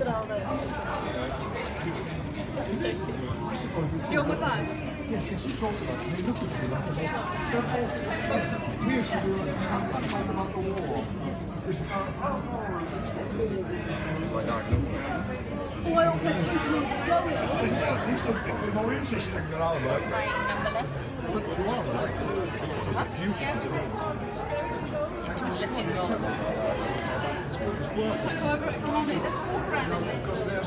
I don't it going. He's a bit more interesting than. My Albert. Huh? Yeah. Let's use yours. However, around. Because there's the